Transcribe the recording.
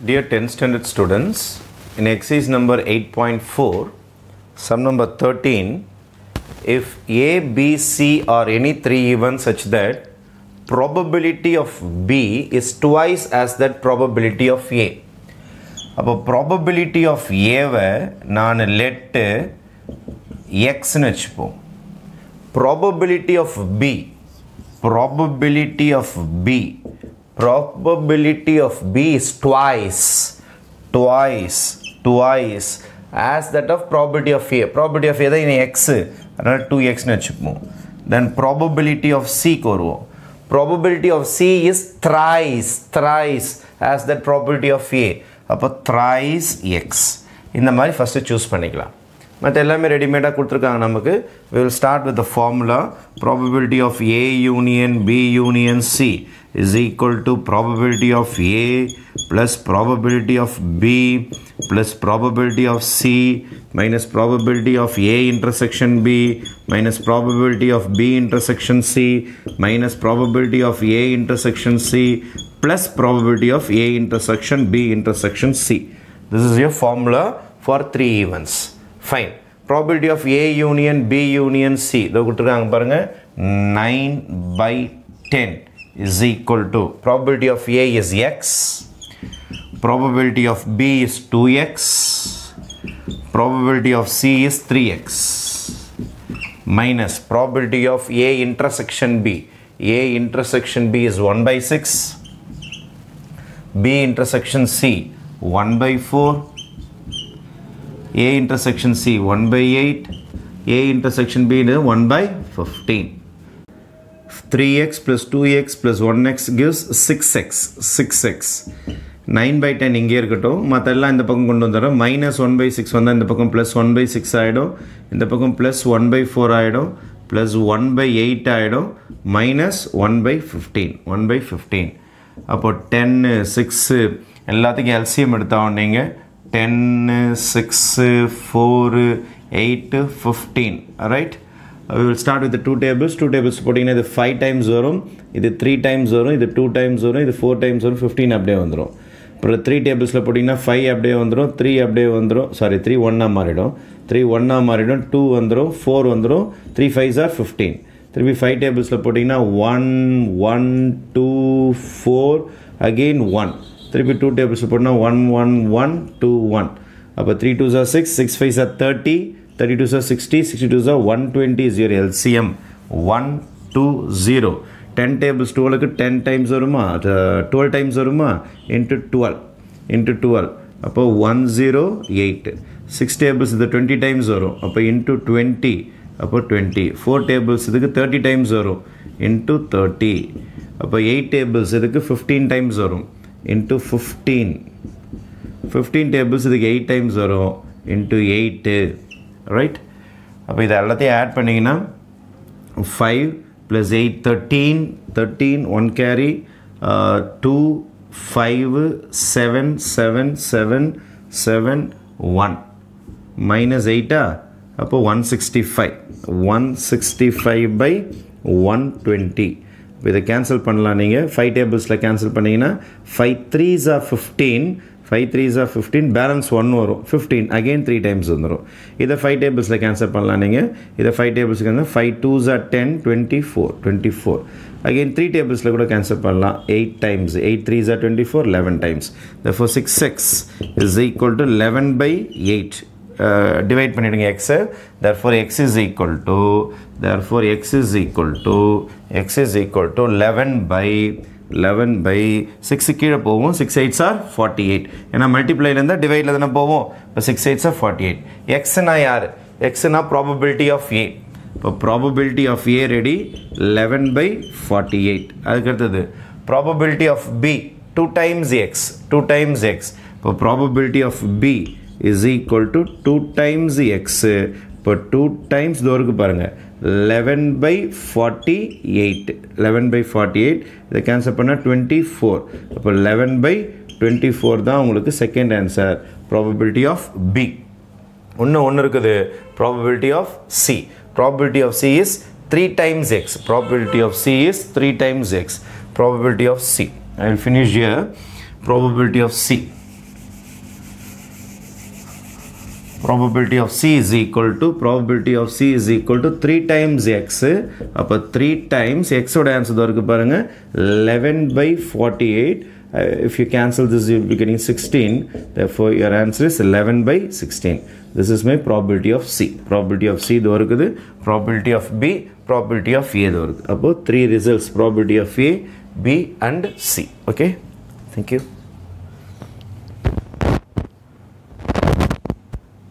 Dear 10th standard students, in exercise number 8.4, sum number 13, if A, B, C are any three events such that probability of B is twice as that probability of A. அப்போ probability of ஏவை நான் லெட்டு எக்ஸ்னு வச்சுப்போம் probability of B probability of B probability of B is twice, twice, twice as that of probability of a Probability of A தான் இன்னும் X, அதனால் two எக்ஸ்னு Then then probability of சிக்கு probability of C is thrice thrice as that probability of A. அப்போ thrice X. இந்த மாதிரி first choose பண்ணிக்கலாம். மற்ற எல்லாமே ரெடிமேடாக கொடுத்துருக்காங்க நமக்கு we will start with the formula probability of A union B union C is equal to probability of A plus probability of B plus probability of C minus probability of A intersection B minus probability of B intersection C minus probability of A intersection C plus probability of A intersection B intersection C. This is your formula for three events. Fine. Probability of A union B union C. இதோ கொடுத்துருக்காங்க பாருங்க 9 by 10 is equal to probability of A is X probability of B is 2x probability of C is 3x minus probability of A intersection B A intersection B is 1 by 6 B intersection C 1 by 4 A intersection C 1 by 8 A intersection B x 1 by 15 3x plus 2x plus 1x gives 6x 6x 9 by ten இங்கே இருக்கட்டும். மற்ற எல்லாம் இந்த பக்கம் கொண்டு வந்துடுறோம். Minus one by six வந்தால் இந்த பக்கம் ப்ளஸ் ஒன் பை சிக்ஸ் ஆகிடும் இந்த பக்கம் ப்ளஸ் ஒன் பை ஃபோர் ஆகிடும் ப்ளஸ் ஒன் பை எயிட் ஆகிடும் minus one by fifteen one by fifteen அப்போது டென்னு சிக்ஸு எல்லாத்துக்கும் எல்சிஎம் எடுத்தோம் நீங்கள் ten six four eight fifteen. Right we will start with two tables tables. போட்டிங்கன்னா இது five times வரும். இது த்ரீ டைம்ஸ் வரும். இது டூ டைம்ஸ் வரும். இது ஃபோர் டைம்ஸ் வரும். ஃபிஃப்டீன் அப்படியே வந்துடும் அப்புறம் த்ரீ டேபிள்ஸில் போட்டிங்கன்னா ஃபைவ் அப்படியே வந்துடும் த்ரீ அப்படியே வந்துடும் சாரி த்ரீ ஒன்னாக மாறிடும். த்ரீ ஒன்னாக மாறிடும். டூ வந்துடும் ஃபோர் வந்துடும் த்ரீ ஃபைவ் ஆர் ஃபிஃப்டீன் திருப்பி ஃபைவ் டேபிள்ஸில் போட்டிங்கன்னா one one two four again one திருப்பி டூ டேபிள்ஸ் போட்டால் one one one two one அப்போ three two sir six six five sir thirty thirty two sir sixty sixty two sir one twenty zero LCM one two zero ten tables டுவெலுக்கு ten times வருமா? Twelve times வருமா? Into twelve into twelve அப்போ one zero eight six tables இது twenty times வரும். அப்போ into twenty அப்போ twenty four tables இதுக்கு thirty times வரும். Into thirty அப்போ எயிட் டேபிள்ஸ் இதுக்கு ஃபிஃப்டீன் டைம்ஸ் வரும். இன்ட்டு ஃபிஃப்டீன் ஃபிஃப்டீன் டேபிள்ஸ் இதுக்கு எயிட் டைம்ஸ் வரும். இன்ட்டு எயிட்டு ரைட் அப்போ இதை எல்லாத்தையும் ஆட் பண்ணிங்கன்னா five plus eight thirteen thirteen one carry two five seven seven seven seven one minus எயிட்டா அப்போ one sixty five one sixty five by one twenty இப்போ இதை cancel பண்ணலாம் நீங்கள் ஃபைவ் டேபிள்ஸில் கேன்சல் பண்ணிங்கன்னா five threes or fifteen five threes or fifteen balance one வரும். Fifteen again three times வந்துடும் இதை ஃபைவ் டேபிள்ஸில் கேன்சல் பண்ணலாம் நீங்கள் இதை ஃபைவ் டேபிள்ஸ்க்கு வந்து five twos or ten twenty four twenty four again three டேபிள்ஸில் கூட கேன்சல் பண்ணலாம். Eight times eight threes or twenty four eleven times the four six x is equal to eleven by eight divide பண்ணிவிடுங்க எக்ஸை therefore x is equal to therefore x is equal to x is equal to 11 by 11 by 6 கீழே போவோம் six eights or forty eight ஏன்னா மல்டிப்ளைலேருந்து டிவைடில் தானே போவோம் இப்போ six eights or forty eight எக்ஸ்னா யார்? எக்ஸ்னா ப்ராபபிலிட்டி ஆஃப் ஏ இப்போ probability of a ready eleven by forty eight அதுக்கடுத்தது probability of B two times x two times x இப்போ probability of B is equal to two times x இப்போ two times தோருக்கு பாருங்கள் eleven by forty eight eleven by forty eight இதை cancel பண்ணால் twenty four அப்போ eleven by twenty four தான் உங்களுக்கு second answer probability of B இன்னும் ஒன்று இருக்குது. Probability of C probability of C is three times x probability of C is three times x probability of C I will finish here probability of C probability of C is equal to probability of C is equal to 3 times X அப்போ 3 times X ஓட answer இருக்கு பாருங்க 11 by 48 uh, if you cancel this you'll be getting 16 therefore your answer is 11 by 16 this is my probability of C probability of C இது இருக்குது probability of B probability of A இது இருக்குது அப்போ 3 results probability of A B and C okay thank you